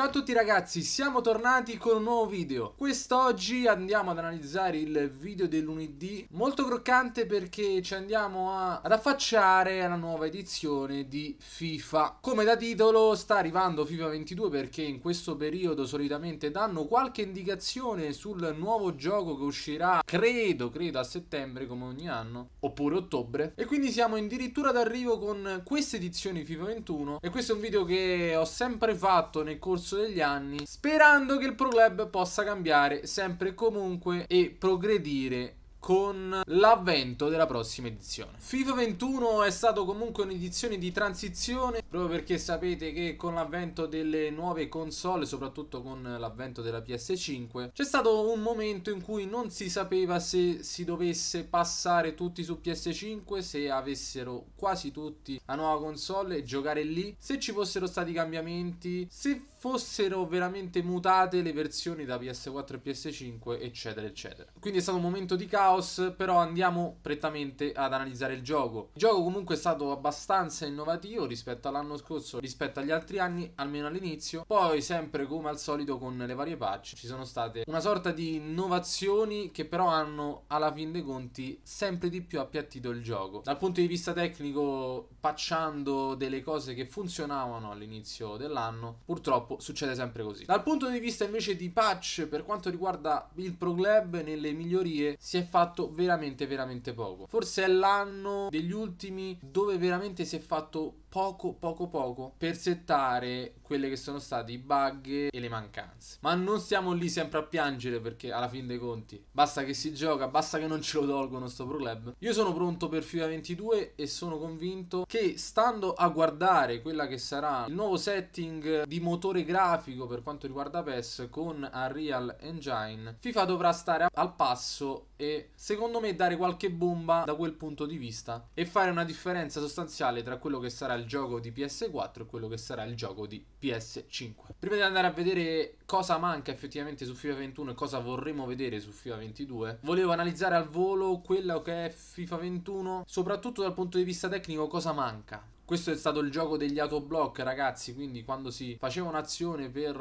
Ciao a tutti ragazzi, siamo tornati con un nuovo video. Quest'oggi andiamo ad analizzare il video del lunedì, molto croccante perché ci andiamo a, ad affacciare alla nuova edizione di FIFA. Come da titolo sta arrivando FIFA 22 perché in questo periodo solitamente danno qualche indicazione sul nuovo gioco che uscirà, credo, credo a settembre come ogni anno, oppure ottobre. E quindi siamo addirittura d'arrivo con queste edizioni FIFA 21 e questo è un video che ho sempre fatto nel corso corso degli anni, sperando che il Pro Club possa cambiare sempre e comunque e progredire con l'avvento della prossima edizione. FIFA 21 è stato comunque un'edizione di transizione proprio perché sapete che con l'avvento delle nuove console, soprattutto con l'avvento della PS5, c'è stato un momento in cui non si sapeva se si dovesse passare tutti su PS5, se avessero quasi tutti la nuova console e giocare lì, se ci fossero stati cambiamenti, se fossero veramente mutate le versioni da PS4 e PS5, eccetera, eccetera. Quindi è stato un momento di caos, però andiamo prettamente ad analizzare il gioco. Il gioco comunque è stato abbastanza innovativo rispetto all'anno scorso, rispetto agli altri anni, almeno all'inizio. Poi sempre come al solito con le varie patch ci sono state una sorta di innovazioni che però hanno alla fin dei conti sempre di più appiattito il gioco. Dal punto di vista tecnico, patchando delle cose che funzionavano all'inizio dell'anno, purtroppo purtroppo succede sempre così. Dal punto di vista invece di patch, per quanto riguarda il Pro Club, nelle migliorie si è fatto veramente, veramente poco. Forse è l'anno degli ultimi dove veramente si è fatto poco poco poco per settare quelle che sono stati i bug e le mancanze. Ma non stiamo lì sempre a piangere perché alla fin dei conti basta che si gioca basta che non ce lo tolgono sto pro club io sono pronto per FIFA 22 e sono convinto che stando a guardare quella che sarà il nuovo setting di motore grafico per quanto riguarda PES con Unreal Engine FIFA dovrà stare al passo e secondo me dare qualche bomba da quel punto di vista e fare una differenza sostanziale tra quello che sarà il gioco di PS4 e quello che sarà il gioco di PS5. Prima di andare a vedere cosa manca effettivamente su FIFA 21 e cosa vorremmo vedere su FIFA 22, volevo analizzare al volo quello che è FIFA 21, soprattutto dal punto di vista tecnico cosa manca. Questo è stato il gioco degli autoblock, ragazzi. Quindi, quando si faceva un'azione per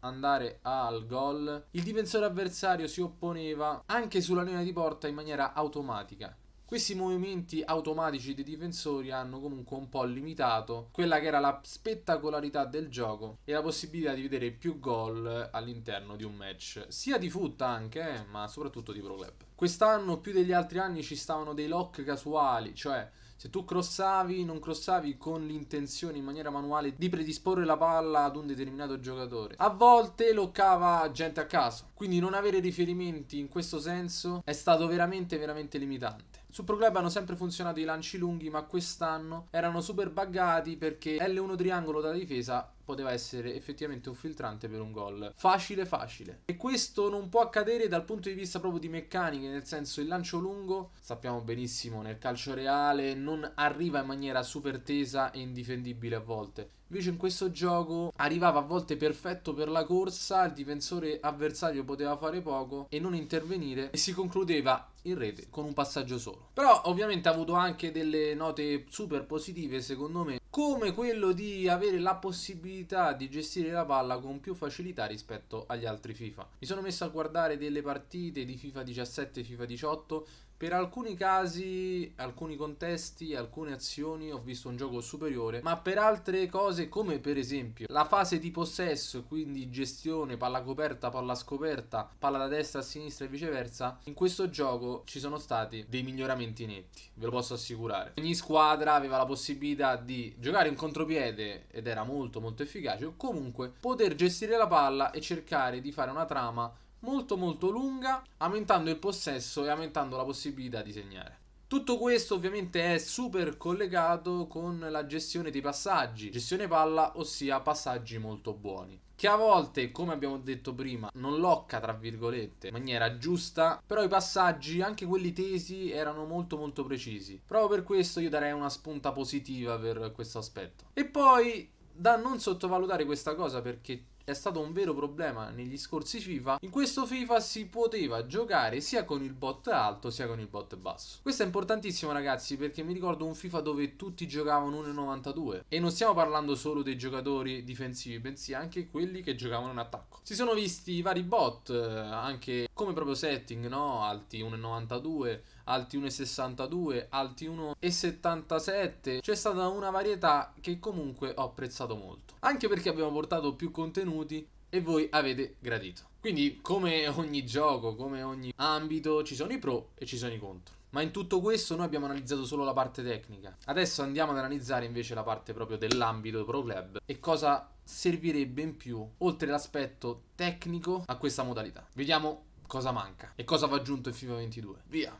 andare al gol, il difensore avversario si opponeva anche sulla linea di porta in maniera automatica. Questi movimenti automatici dei difensori hanno comunque un po' limitato quella che era la spettacolarità del gioco e la possibilità di vedere più gol all'interno di un match, sia di foot anche, eh, ma soprattutto di pro club. Quest'anno più degli altri anni ci stavano dei lock casuali, cioè se tu crossavi, non crossavi con l'intenzione in maniera manuale di predisporre la palla ad un determinato giocatore. A volte loccava gente a caso. Quindi non avere riferimenti in questo senso è stato veramente, veramente limitante. Su Pro Club hanno sempre funzionato i lanci lunghi, ma quest'anno erano super buggati perché L1 triangolo da difesa poteva essere effettivamente un filtrante per un gol. Facile, facile. E questo non può accadere dal punto di vista proprio di meccaniche, nel senso il lancio lungo, sappiamo benissimo, nel calcio reale non arriva in maniera super tesa e indifendibile a volte. Invece in questo gioco arrivava a volte perfetto per la corsa, il difensore avversario poteva fare poco e non intervenire e si concludeva in rete con un passaggio solo. Però ovviamente ha avuto anche delle note super positive secondo me, come quello di avere la possibilità di gestire la palla con più facilità rispetto agli altri FIFA. Mi sono messo a guardare delle partite di FIFA 17 e FIFA 18 per alcuni casi, alcuni contesti, alcune azioni ho visto un gioco superiore, ma per altre cose come per esempio la fase di possesso, quindi gestione, palla coperta, palla scoperta, palla da destra a sinistra e viceversa, in questo gioco ci sono stati dei miglioramenti netti, ve lo posso assicurare. Ogni squadra aveva la possibilità di giocare in contropiede ed era molto molto efficace o comunque poter gestire la palla e cercare di fare una trama molto molto lunga, aumentando il possesso e aumentando la possibilità di segnare. Tutto questo ovviamente è super collegato con la gestione dei passaggi, gestione palla, ossia passaggi molto buoni. Che a volte, come abbiamo detto prima, non locca tra virgolette in maniera giusta, però i passaggi, anche quelli tesi, erano molto molto precisi. Proprio per questo io darei una spunta positiva per questo aspetto. E poi da non sottovalutare questa cosa perché è stato un vero problema negli scorsi FIFA, in questo FIFA si poteva giocare sia con il bot alto sia con il bot basso. Questo è importantissimo ragazzi perché mi ricordo un FIFA dove tutti giocavano 1,92 e non stiamo parlando solo dei giocatori difensivi, bensì anche quelli che giocavano in attacco. Si sono visti vari bot, eh, anche come proprio setting, no? Alti 1,92 alti 1,62, alti 1,77. C'è stata una varietà che comunque ho apprezzato molto. Anche perché abbiamo portato più contenuti e voi avete gradito. Quindi, come ogni gioco, come ogni ambito, ci sono i pro e ci sono i contro. Ma in tutto questo noi abbiamo analizzato solo la parte tecnica. Adesso andiamo ad analizzare invece la parte proprio dell'ambito Pro Club e cosa servirebbe in più, oltre l'aspetto tecnico, a questa modalità. Vediamo cosa manca e cosa va aggiunto in FIFA 22. Via!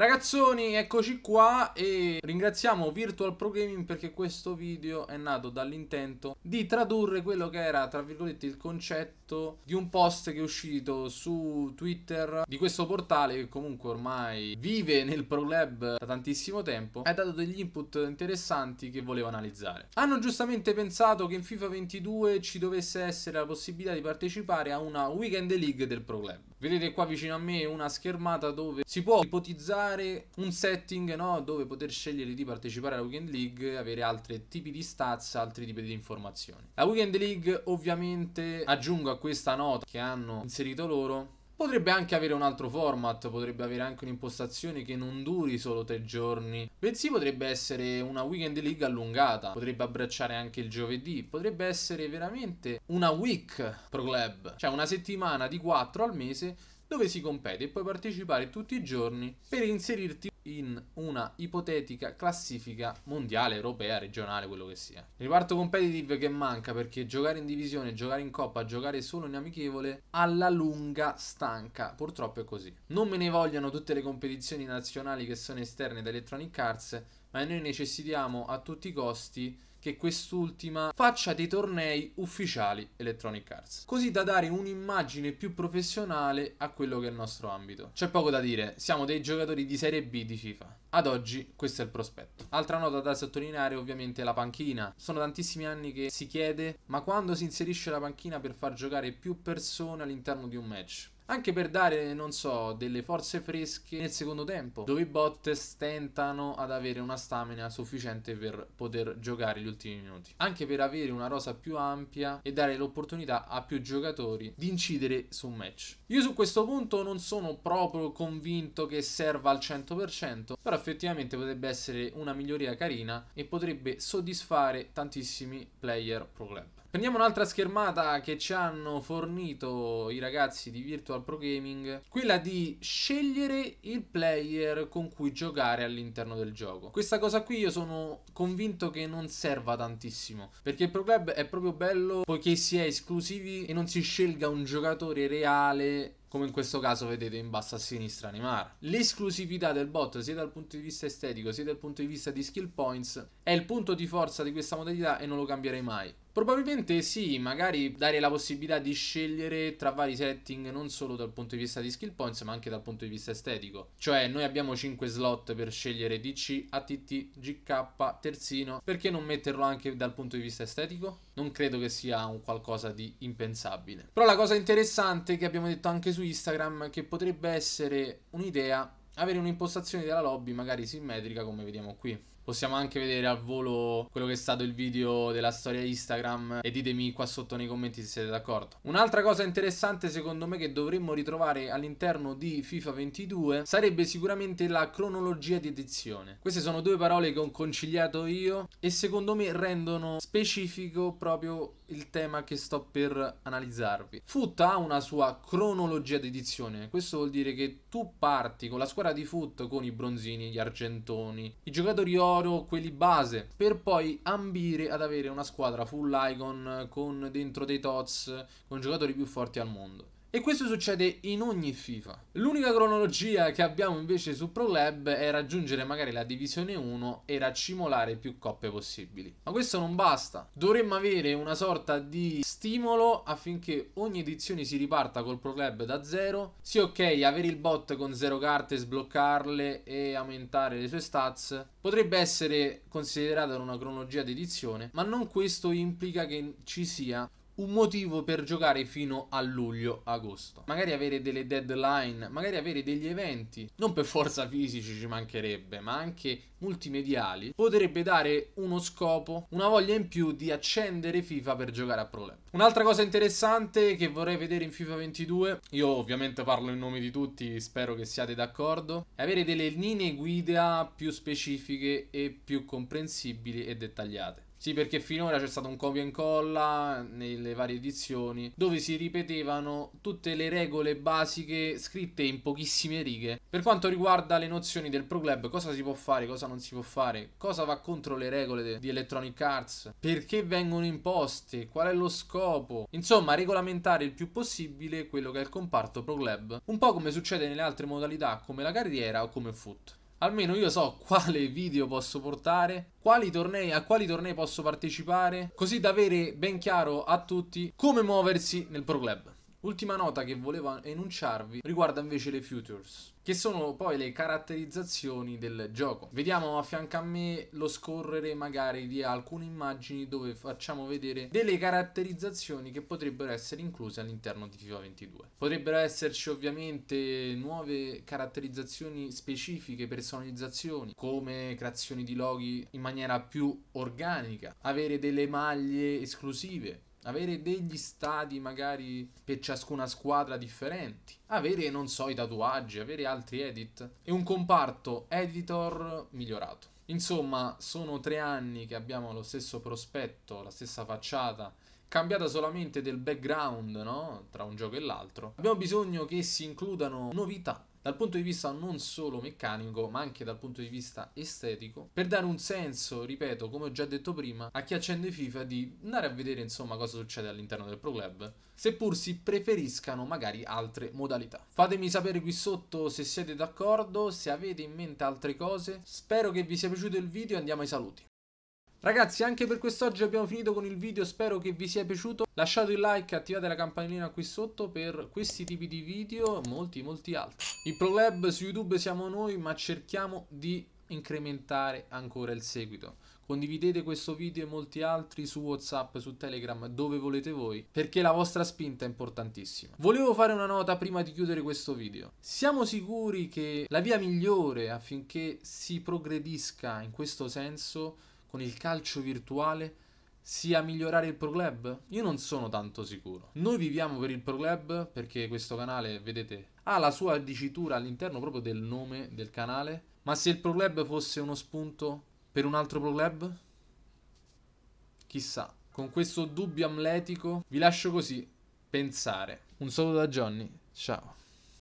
Ragazzoni, eccoci qua e ringraziamo Virtual Pro Gaming perché questo video è nato dall'intento di tradurre quello che era, tra virgolette, il concetto di un post che è uscito su Twitter di questo portale che comunque ormai vive nel Pro Lab da tantissimo tempo ha dato degli input interessanti che voleva analizzare. Hanno giustamente pensato che in FIFA 22 ci dovesse essere la possibilità di partecipare a una Weekend League del Pro Lab. Vedete qua vicino a me una schermata dove si può ipotizzare un setting no? dove poter scegliere di partecipare alla Weekend League, avere altri tipi di stats, altri tipi di informazioni. La Weekend League ovviamente aggiungo a questa nota che hanno inserito loro Potrebbe anche avere un altro format, potrebbe avere anche un'impostazione che non duri solo tre giorni, bensì potrebbe essere una weekend league allungata, potrebbe abbracciare anche il giovedì, potrebbe essere veramente una week pro club, cioè una settimana di quattro al mese dove si compete e puoi partecipare tutti i giorni per inserirti in una ipotetica classifica mondiale, europea, regionale, quello che sia. Il reparto competitive che manca perché giocare in divisione, giocare in coppa, giocare solo in amichevole alla lunga stanca. Purtroppo è così. Non me ne vogliono tutte le competizioni nazionali che sono esterne da Electronic Arts, ma noi necessitiamo a tutti i costi che quest'ultima faccia dei tornei ufficiali Electronic Arts, così da dare un'immagine più professionale a quello che è il nostro ambito. C'è poco da dire, siamo dei giocatori di Serie B di FIFA. Ad oggi questo è il prospetto. Altra nota da sottolineare ovviamente la panchina. Sono tantissimi anni che si chiede ma quando si inserisce la panchina per far giocare più persone all'interno di un match? Anche per dare, non so, delle forze fresche nel secondo tempo, dove i bot stentano ad avere una stamina sufficiente per poter giocare gli ultimi minuti. Anche per avere una rosa più ampia e dare l'opportunità a più giocatori di incidere su un match. Io su questo punto non sono proprio convinto che serva al 100%, però effettivamente potrebbe essere una miglioria carina e potrebbe soddisfare tantissimi player pro club. Prendiamo un'altra schermata che ci hanno fornito i ragazzi di Virtual Pro Gaming, quella di scegliere il player con cui giocare all'interno del gioco. Questa cosa qui io sono convinto che non serva tantissimo, perché il Pro Club è proprio bello poiché si è esclusivi e non si scelga un giocatore reale come in questo caso vedete in basso a sinistra Neymar. L'esclusività del bot sia dal punto di vista estetico sia dal punto di vista di skill points è il punto di forza di questa modalità e non lo cambierei mai. Probabilmente sì, magari dare la possibilità di scegliere tra vari setting non solo dal punto di vista di skill points ma anche dal punto di vista estetico. Cioè noi abbiamo 5 slot per scegliere DC, ATT, GK, terzino, perché non metterlo anche dal punto di vista estetico? Non credo che sia un qualcosa di impensabile. Però la cosa interessante che abbiamo detto anche su Instagram è che potrebbe essere un'idea avere un'impostazione della lobby magari simmetrica come vediamo qui. Possiamo anche vedere al volo quello che è stato il video della storia Instagram e ditemi qua sotto nei commenti se siete d'accordo. Un'altra cosa interessante secondo me che dovremmo ritrovare all'interno di FIFA 22 sarebbe sicuramente la cronologia di edizione. Queste sono due parole che ho conciliato io e secondo me rendono specifico proprio il tema che sto per analizzarvi. Foot ha una sua cronologia di edizione. Questo vuol dire che tu parti con la squadra di Foot con i bronzini, gli argentoni, i giocatori oro, quelli base, per poi ambire ad avere una squadra full icon con dentro dei tots, con giocatori più forti al mondo. E questo succede in ogni FIFA. L'unica cronologia che abbiamo invece su Pro Lab è raggiungere magari la divisione 1 e raccimolare più coppe possibili. Ma questo non basta. Dovremmo avere una sorta di stimolo affinché ogni edizione si riparta col Pro da zero. Sì, ok, avere il bot con zero carte, sbloccarle e aumentare le sue stats potrebbe essere considerata una cronologia di edizione, ma non questo implica che ci sia un motivo per giocare fino a luglio-agosto. Magari avere delle deadline, magari avere degli eventi, non per forza fisici ci mancherebbe, ma anche multimediali, potrebbe dare uno scopo, una voglia in più di accendere FIFA per giocare a Pro Lab. Un'altra cosa interessante che vorrei vedere in FIFA 22, io ovviamente parlo in nome di tutti, spero che siate d'accordo, è avere delle linee guida più specifiche e più comprensibili e dettagliate. Sì, perché finora c'è stato un copia e incolla nelle varie edizioni dove si ripetevano tutte le regole basiche scritte in pochissime righe. Per quanto riguarda le nozioni del Pro Club, cosa si può fare, cosa non si può fare, cosa va contro le regole di Electronic Arts, perché vengono imposte, qual è lo scopo. Insomma, regolamentare il più possibile quello che è il comparto Pro Club, un po' come succede nelle altre modalità come la carriera o come foot. Almeno io so quale video posso portare, quali tornei, a quali tornei posso partecipare, così da avere ben chiaro a tutti come muoversi nel Pro Club. Ultima nota che volevo enunciarvi riguarda invece le futures, che sono poi le caratterizzazioni del gioco. Vediamo a fianco a me lo scorrere magari di alcune immagini dove facciamo vedere delle caratterizzazioni che potrebbero essere incluse all'interno di FIFA 22. Potrebbero esserci ovviamente nuove caratterizzazioni specifiche, personalizzazioni, come creazioni di loghi in maniera più organica, avere delle maglie esclusive avere degli stadi magari per ciascuna squadra differenti, avere non so i tatuaggi, avere altri edit e un comparto editor migliorato. Insomma, sono tre anni che abbiamo lo stesso prospetto, la stessa facciata, cambiata solamente del background, no? Tra un gioco e l'altro. Abbiamo bisogno che si includano novità dal punto di vista non solo meccanico, ma anche dal punto di vista estetico, per dare un senso, ripeto, come ho già detto prima, a chi accende FIFA di andare a vedere insomma cosa succede all'interno del Pro Club, seppur si preferiscano magari altre modalità. Fatemi sapere qui sotto se siete d'accordo, se avete in mente altre cose. Spero che vi sia piaciuto il video e andiamo ai saluti. Ragazzi anche per quest'oggi abbiamo finito con il video, spero che vi sia piaciuto. Lasciate il like, attivate la campanellina qui sotto per questi tipi di video e molti molti altri. Il ProLab su YouTube siamo noi ma cerchiamo di incrementare ancora il seguito. Condividete questo video e molti altri su Whatsapp, su Telegram, dove volete voi, perché la vostra spinta è importantissima. Volevo fare una nota prima di chiudere questo video. Siamo sicuri che la via migliore affinché si progredisca in questo senso con il calcio virtuale sia migliorare il Pro Club? Io non sono tanto sicuro. Noi viviamo per il Pro Club perché questo canale, vedete, ha la sua dicitura all'interno proprio del nome del canale. Ma se il Pro Club fosse uno spunto per un altro Pro Club? Chissà. Con questo dubbio amletico vi lascio così pensare. Un saluto da Johnny. Ciao.